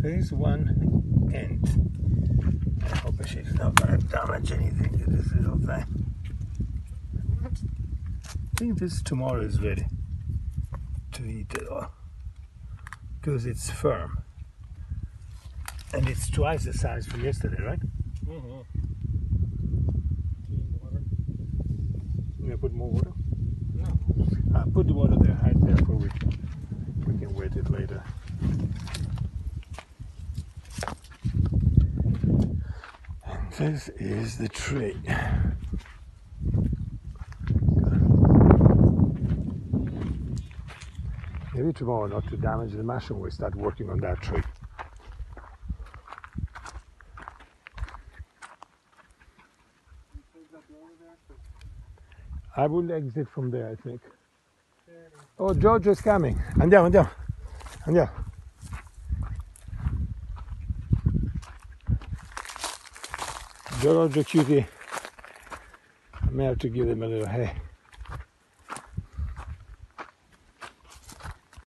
There is one end. I hope she's not gonna damage anything to this little thing. I think this tomorrow is ready to eat it all because it's firm and it's twice the size from yesterday, right? Mm-hmm. water? You put more water? No. Uh, put the water there, hide there for we we can wait it later. And this is the tree. Maybe tomorrow not to damage the mushroom, we start working on that tree. I will exit from there, I think. Oh, George is coming. Andiamo, andiamo. Andiamo. Giorgio cutie. I may have to give him a little hay.